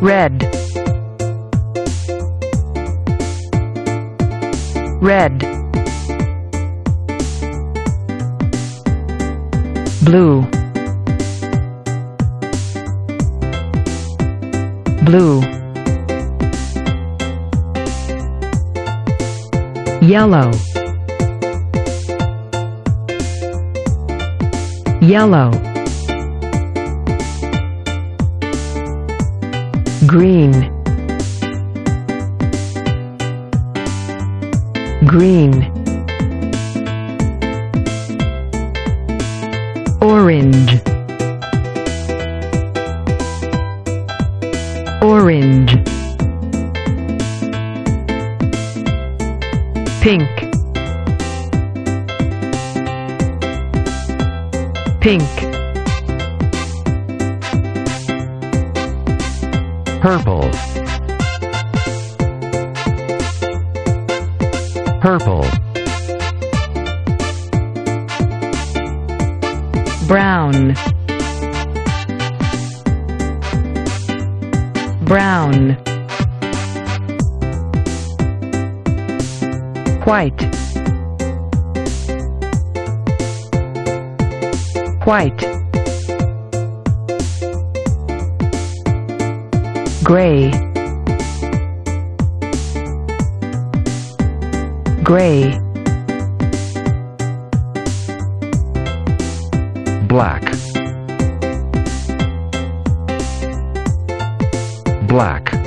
red. Red. Blue. Blue. Yellow. Yellow green. Green. Orange. Orange. Pink. Pink purple. Purple. Brown. Brown. White. White gray. Gray. Black. Black